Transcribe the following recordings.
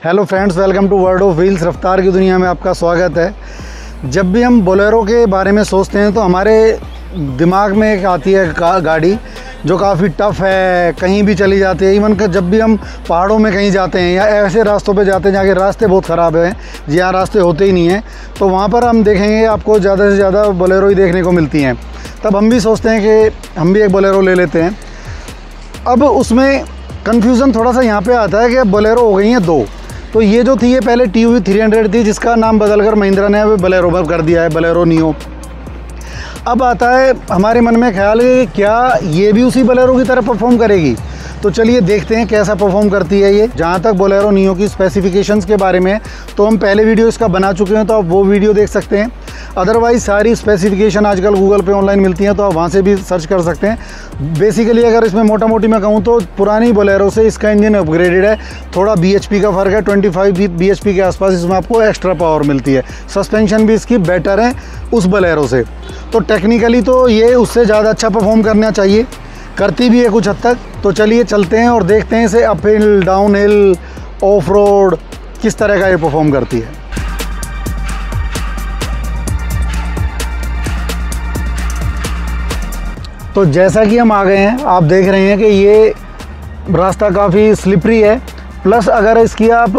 Hello friends welcome to world of wheels रफ्तार की दुनिया में आपका स्वागत है। जब भी हम बोलेरो के बारे में सोचते हैं तो हमारे दिमाग में एक आती है गाड़ी, जो काफ़ी टफ़ है, कहीं भी चली जाती है। इवन जब भी हम पहाड़ों में कहीं जाते हैं, या ऐसे रास्तों पे जाते हैं, जहाँ के रास्ते बहुत ख़राब हैं जहाँ रास्ते होते ही नहीं हैं तो वहाँ पर हम देखेंगे, आपको ज़्यादा से ज़्यादा बोलेरो ही देखने को मिलती हैं। तब हम भी सोचते हैं कि हम भी एक बोलेरो ले लेते हैं। अब उसमें कन्फ्यूज़न थोड़ा सा यहाँ पर आता है कि बोलेरो हो गई हैं दो। तो ये जो थी, ये पहले टी यू थ्री हंड्रेड थी, जिसका नाम बदलकर महिंद्रा ने अभी बलेरो कर दिया है बलेरो नियो अब आता है, हमारे मन में ख्याल है कि क्या ये भी उसी बलेरो की तरह परफॉर्म करेगी? तो चलिए देखते हैं कैसा परफॉर्म करती है ये। जहाँ तक बोलेरो नियो की स्पेसिफिकेशंस के बारे में तो हम पहले वीडियो इसका बना चुके हैं तो आप वो वीडियो देख सकते हैं। अदरवाइज़ सारी स्पेसिफिकेशन आजकल गूगल पे ऑनलाइन मिलती हैं तो आप वहाँ से भी सर्च कर सकते हैं। बेसिकली अगर इसमें मोटा मोटी मैं कहूँ तो पुरानी बोलेरो से इसका इंजन अपग्रेडेड है। थोड़ा बी का फ़र्क है 25 फाइव बी के आसपास इसमें आपको एक्स्ट्रा पावर मिलती है। सस्पेंशन भी इसकी बेटर है उस बोलेरो से। तो टेक्निकली तो ये उससे ज़्यादा अच्छा परफॉर्म करना चाहिए। करती भी है कुछ हद तक। तो चलिए चलते हैं और देखते हैं इसे up hill down hill off road किस तरह का ये परफॉर्म करती है। तो जैसा कि हम आ गए हैं, आप देख रहे हैं कि ये रास्ता काफ़ी स्लिपरी है। प्लस अगर इसकी आप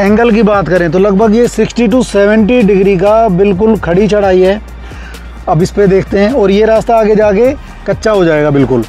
एंगल की बात करें तो लगभग ये 60 टू 70 डिग्री का बिल्कुल खड़ी चढ़ाई है। अब इस पर देखते हैं और ये रास्ता आगे जाके कच्चा हो जाएगा बिल्कुल।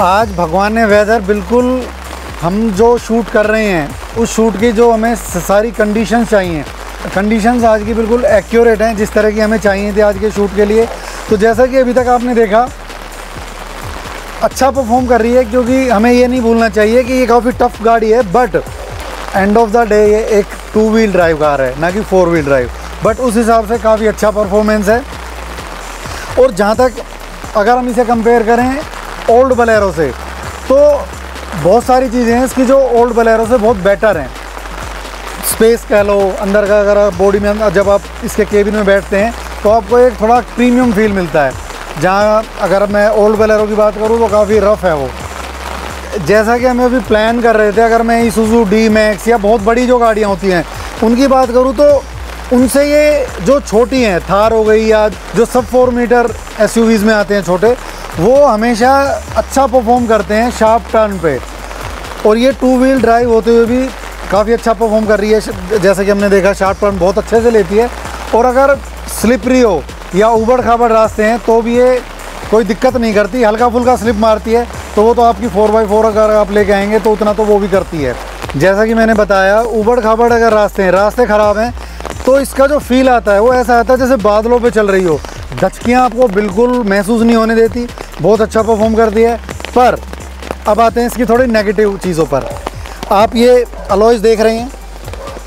आज भगवान ने वेदर बिल्कुल हम जो शूट कर रहे हैं, उस शूट की जो हमें सारी कंडीशंस चाहिए। कंडीशंस आज की बिल्कुल एक्यूरेट हैं, जिस तरह की हमें चाहिए थी आज के शूट के लिए। तो जैसा कि अभी तक आपने देखा अच्छा परफॉर्म कर रही है, क्योंकि हमें ये नहीं भूलना चाहिए कि ये काफ़ी टफ गाड़ी है but end of the day ये एक टू व्हील ड्राइव कार है, ना कि फोर व्हील ड्राइव बट उस हिसाब से काफ़ी अच्छा परफॉर्मेंस है। और जहाँ तक अगर हम इसे कंपेयर करें ओल्ड बलेरो से। तो बहुत सारी चीज़ें हैं इसकी जो ओल्ड बलेरो से बहुत बेटर हैं। स्पेस कह लो, अंदर का अगर बॉडी में जब आप इसके केबिन में बैठते हैं तो आपको एक थोड़ा प्रीमियम फील मिलता है। जहाँ अगर मैं ओल्ड बलेरो की बात करूँ तो काफ़ी रफ़ है वो। जैसा कि हमें अभी प्लान कर रहे थे, अगर मैं ईसुजू डी मैक्स या बहुत बड़ी जो गाड़ियाँ होती हैं, उनकी बात करूँ तो उनसे ये जो छोटी हैं, थार हो गई या जो सब फोर मीटर एस में आते हैं छोटे वो हमेशा अच्छा परफॉर्म करते हैं शार्प टर्न पे। और ये टू व्हील ड्राइव होते हुए भी काफ़ी अच्छा परफॉर्म कर रही है। जैसे कि हमने देखा शार्प टर्न बहुत अच्छे से लेती है। और अगर स्लिपरी हो या उबड़ खाबड़ रास्ते हैं तो भी ये कोई दिक्कत नहीं करती। हल्का फुल्का स्लिप मारती है तो वो तो आपकी फोर बाई फोर अगर आप लेके आएँगे तो उतना तो वो भी करती है। जैसा कि मैंने बताया उबड़ खाबड़ अगर रास्ते हैं, रास्ते ख़राब हैं तो इसका जो फील आता है, वो ऐसा आता है जैसे बादलों पे चल रही हो। धचकियाँ आपको बिल्कुल महसूस नहीं होने देती, बहुत अच्छा परफॉर्म कर दिया है। पर, अब आते हैं इसकी थोड़ी नेगेटिव चीज़ों पर। आप ये अलॉयज़ देख रहे हैं,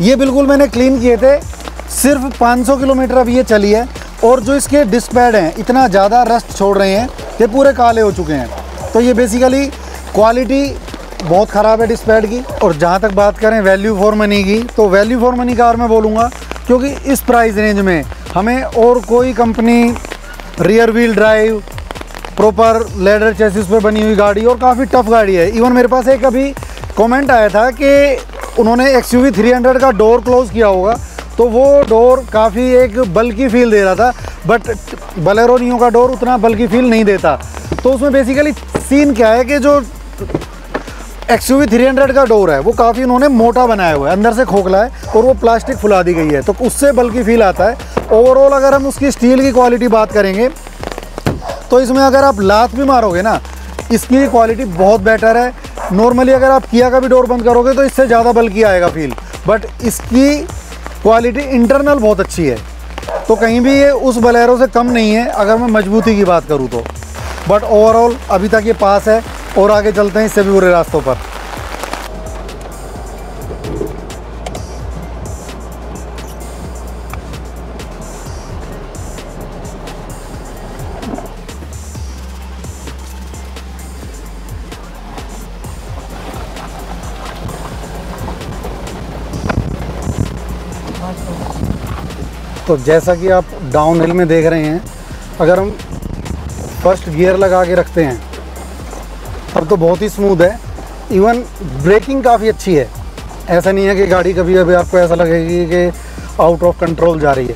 ये बिल्कुल मैंने क्लीन किए थे, सिर्फ़ 500 किलोमीटर अब ये चली है, और जो इसके डिस्क पैड हैं, इतना ज़्यादा रस्ट छोड़ रहे हैं ये पूरे काले हो चुके हैं। तो ये बेसिकली क्वालिटी बहुत ख़राब है डिस्क पैड की, और जहाँ तक बात करें वैल्यू फॉर मनी की तो वैल्यू फॉर मनी कार मैं बोलूँगा, क्योंकि इस प्राइस रेंज में हमें और कोई company rear wheel drive proper ladder chassis पे बनी हुई गाड़ी और काफ़ी टफ गाड़ी है। इवन मेरे पास एक अभी कमेंट आया था कि उन्होंने एक्स यू का डोर क्लोज़ किया होगा तो वो डोर काफ़ी एक बल्कि फील दे रहा था बट बलेरोनियों का डोर उतना बल्कि फील नहीं देता। तो उसमें बेसिकली सीन क्या है कि जो एक्स यू का डोर है, वो काफ़ी उन्होंने मोटा बनाया हुआ है, अंदर से खोखला है और वो प्लास्टिक फुला दी गई है तो उससे बल्कि फील आता है। ओवरऑल अगर हम उसकी स्टील की क्वालिटी बात करेंगे तो इसमें अगर आप लात भी मारोगे ना, इसकी क्वालिटी बहुत बेटर है। नॉर्मली अगर आप किया का भी डोर बंद करोगे तो इससे ज़्यादा बल्कि आएगा फील बट इसकी क्वालिटी इंटरनल बहुत अच्छी है। तो कहीं भी ये उस बलेरो से कम नहीं है, अगर मैं मजबूती की बात करूँ तो। बट ओवरऑल अभी तक ये पास है, और आगे चलते हैं इससे भी बुरे रास्तों पर। तो जैसा कि आप डाउन हिल में देख रहे हैं, अगर हम फ़र्स्ट गियर लगा के रखते हैं, तब तो बहुत ही स्मूथ है। इवन ब्रेकिंग काफ़ी अच्छी है। ऐसा नहीं है कि गाड़ी कभी अभी आपको ऐसा लगेगी कि आउट ऑफ़ कंट्रोल जा रही है।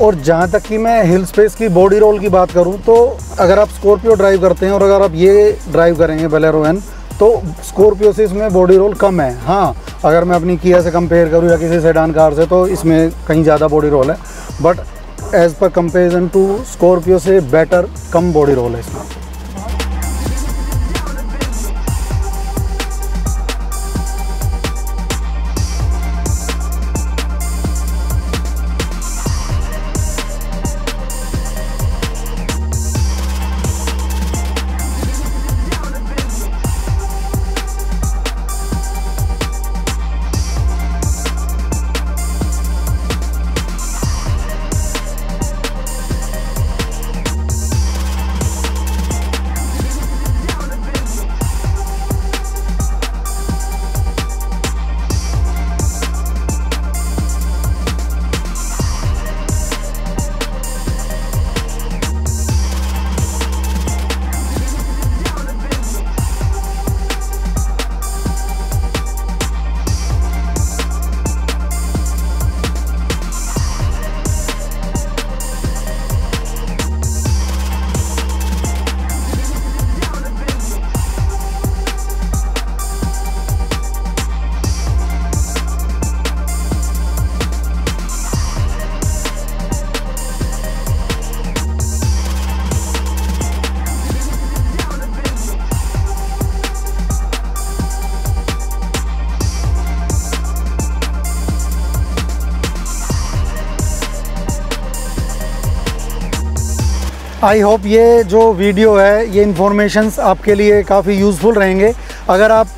और जहाँ तक कि मैं हिल स्पेस की बॉडी रोल की बात करूँ तो अगर आप स्कॉर्पियो ड्राइव करते हैं और अगर आप ये ड्राइव करेंगे बेलेरो एन तो स्कॉर्पियो से इसमें बॉडी रोल कम है। हाँ अगर मैं अपनी किया से कंपेयर करूँ या किसी सेडान कार से तो इसमें कहीं ज़्यादा बॉडी रोल है। But as per comparison to Scorpio से बेटर कम बॉडी रोल है इसमें। आई होप ये जो वीडियो है, ये इन्फॉर्मेशंस आपके लिए काफ़ी यूज़फुल रहेंगे। अगर आप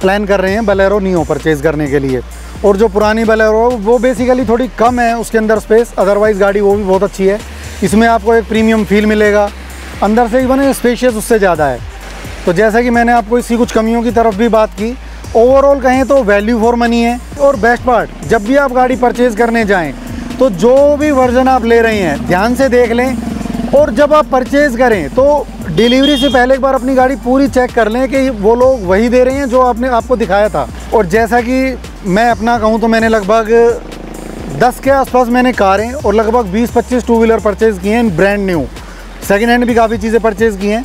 प्लान कर रहे हैं बलेरो नीओ परचेज़ करने के लिए। और जो पुरानी बलेरो वो बेसिकली थोड़ी कम है, उसके अंदर स्पेस अदरवाइज़ गाड़ी वो भी बहुत अच्छी है। इसमें आपको एक प्रीमियम फील मिलेगा। अंदर से ही बने स्पेशियस उससे ज़्यादा है। तो जैसा कि मैंने आपको इसकी कुछ कमियों की तरफ़ भी बात की ओवरऑल कहें तो वैल्यू फॉर मनी है। और बेस्ट पार्ट जब भी आप गाड़ी परचेज़ करने जाएँ तो जो भी वर्जन आप ले रहे हैं, ध्यान से देख लें और जब आप परचेज़ करें तो डिलीवरी से पहले एक बार अपनी गाड़ी पूरी चेक कर लें कि वो लोग वही दे रहे हैं जो आपने, आपको दिखाया था। और जैसा कि मैं अपना कहूँ तो मैंने लगभग 10 के आसपास मैंने कारें और लगभग 20-25 टू व्हीलर परचेज़ किए हैं ब्रांड न्यू सेकेंड हैंड भी काफ़ी चीज़ें परचेज़ की हैं।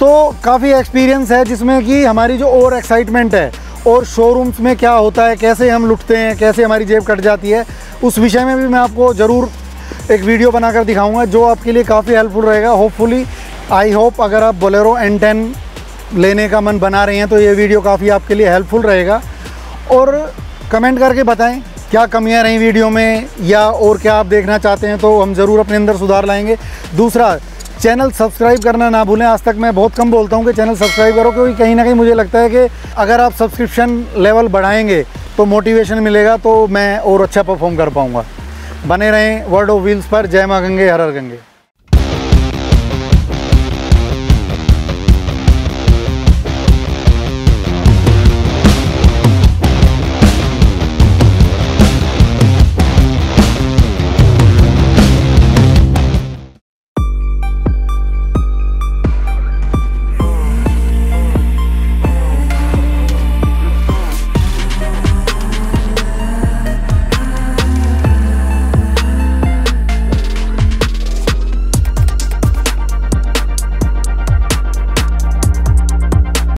तो काफ़ी एक्सपीरियंस है जिसमें कि हमारी जो और एक्साइटमेंट है और शोरूम्स में क्या होता है, कैसे हम लुटते हैं, कैसे हमारी जेब कट जाती है, उस विषय में भी मैं आपको ज़रूर एक वीडियो बनाकर दिखाऊँगा जो आपके लिए काफ़ी हेल्पफुल रहेगा। होपफुली आई होप अगर आप बोलेरो एन टेन लेने का मन बना रहे हैं तो ये वीडियो काफ़ी आपके लिए हेल्पफुल रहेगा। और कमेंट करके बताएँ, क्या कमियाँ रहीं वीडियो में, या और क्या आप देखना चाहते हैं तो हम ज़रूर अपने अंदर सुधार लाएँगे। दूसरा चैनल सब्सक्राइब करना ना भूलें। आज तक मैं बहुत कम बोलता हूँ कि चैनल सब्सक्राइब करो, क्योंकि कहीं ना कहीं मुझे लगता है कि अगर आप सब्सक्रिप्शन लेवल बढ़ाएँगे तो मोटिवेशन मिलेगा तो मैं और अच्छा परफॉर्म कर पाऊँगा। बने रहें वर्ड ऑफ़ व्हील्स पर जय माँ गंगे हर हर गंगे।